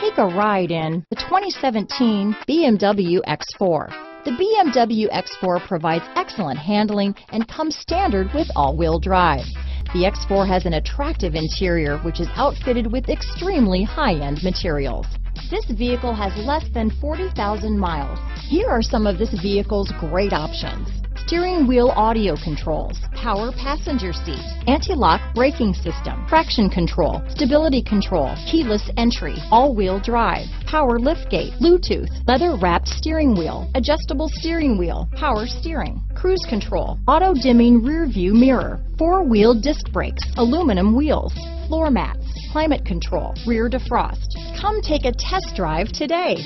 Take a ride in the 2017 BMW X4. The BMW X4 provides excellent handling and comes standard with all-wheel drive. The X4 has an attractive interior which is outfitted with extremely high-end materials. This vehicle has less than 40,000 miles. Here are some of this vehicle's great options. Steering wheel audio controls, power passenger seat, anti-lock braking system, traction control, stability control, keyless entry, all-wheel drive, power liftgate, Bluetooth, leather wrapped steering wheel, adjustable steering wheel, power steering, cruise control, auto dimming rear view mirror, four wheel disc brakes, aluminum wheels, floor mats, climate control, rear defrost. Come take a test drive today.